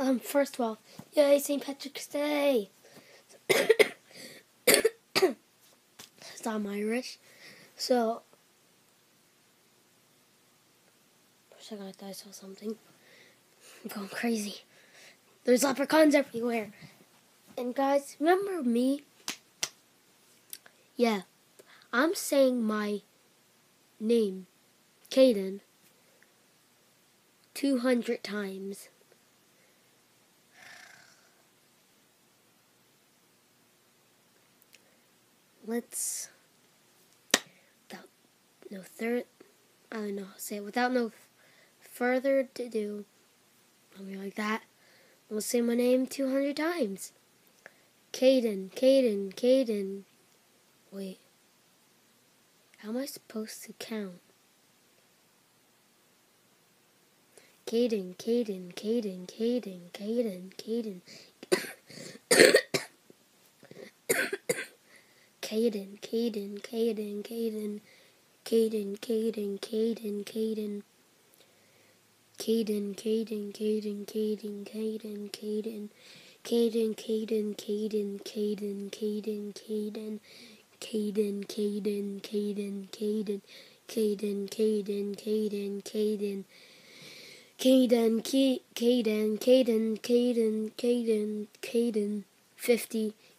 Um, first of all, yay, St. Patrick's Day! so I'm Irish. So, for a second I thought I saw something. I'm going crazy. There's leprechauns everywhere. And guys, remember me? Yeah, I'm saying my name, Caden, 200 times. Let's, without no third, I don't know say it, without no further to do, something like that, I'll say my name 200 times. Caden, Caden, Caden. Wait. How am I supposed to count? Caden, Caden, Caden, Caden, Caden, Caden. Caden, Caden, Caden, Caden, Caden, Caden, Caden, Caden. Caden, Caden, Caden, Caden, Caden, Caden. Caden, Caden, Caden, Caden, Caden, Caden. Caden, Caden, Caden, Caden, Caden, Caden, Caden, Caden. Caden, Caden, Caden, Caden, Caden, Caden, 50.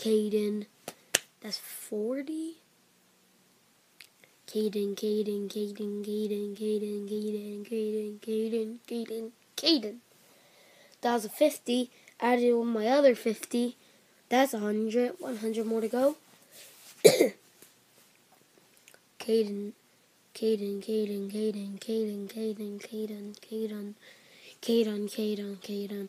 Caden. That's 40? Caden, Caden, Caden, Caden, Caden, Caden, Caden, Caden, Caden, Caden. That was a 50. Added with my other 50. That's 100. 100 more to go. Caden, Caden, Caden, Caden, Caden, Caden, Caden, Caden, Caden, Caden, Caden,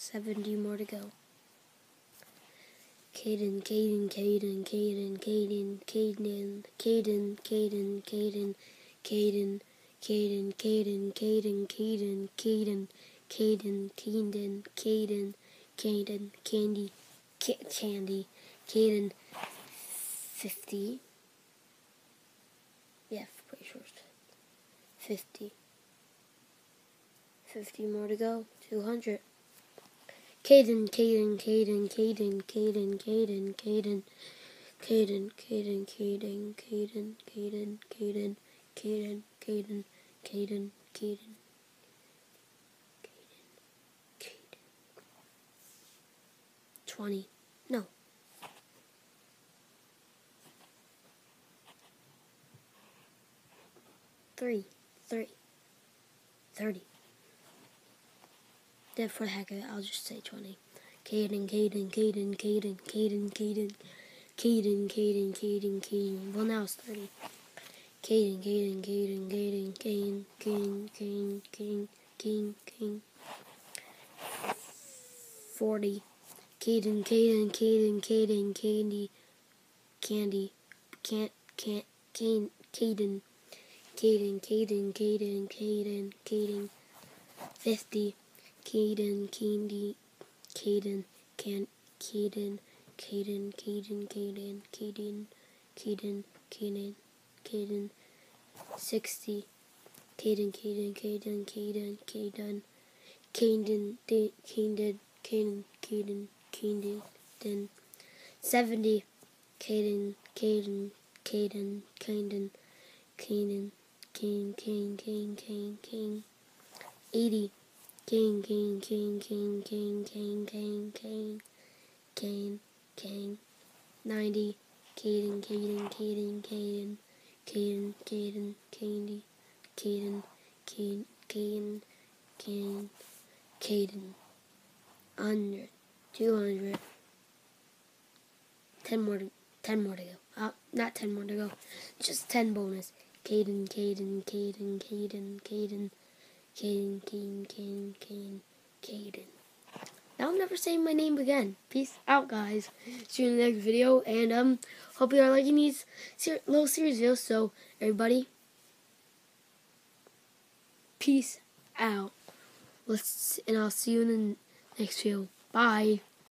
70 more to go. Caden, Caden, Caden, Caden, Caden, Caden, Caden, Caden, Caden, Caden, Caden, Caden, Caden, Caden, Caden, Caden, Caden, Caden, Caden, Candy, Candy, Caden, 50. Yeah, pretty it's 50. 50 more to go. 200. Caden, Caden, Caden, Caden, Caden, Caden, Caden, Caden, Caden, Caden, Caden, Caden, Caden, Caden, Caden, Caden, Caden. 20. No. Three. Three. Thirty. Then for the heck of it, I'll just say 20. Caden, Caden, Caden, Caden, Caden, Caden, Caden, Caden, Caden, Caden. Well, now it's 30. Caden, Caden, Caden, Caden, Caden, Caden, Caden, Caden, Caden, Caden. 40. Caden, Caden, Caden, Caden, Candy, Candy, can't, can't, Caden, Caden, Caden, Caden, Caden, Caden, Caden, 50, Caden, Candy, Caden, can, Caden, Caden, Caden, Caden, Caden, Caden, Caden, Caden, 60, Caden, Caden, Caden, Caden, Caden, Caden, Caden, Caden, Caden, Caden, then 70, Caden, Caden, Caden, Caden, Caden, Caden, Caden, Caden, Caden, 80. Kane, Kane, Kane, Kane, Kane, Kane, Kane, Kane, Kane, Kane. 90. Caden, Caden, Caden, Caden, Caden, Caden, Candy, Caden, Caden, Caden, Caden, Caden. 100. 200. 10 more to, 10 more to go. Uh, not 10 more to go. Just 10 bonus. Caden, Caden, Caden, Caden, Caden, Caden, Caden, Caden, Caden, Caden. Now I'm never saying my name again. Peace out, guys. See you in the next video, and um, hope you are liking these ser little series videos. So, everybody, peace out. Let's, and I'll see you in the next video. Bye.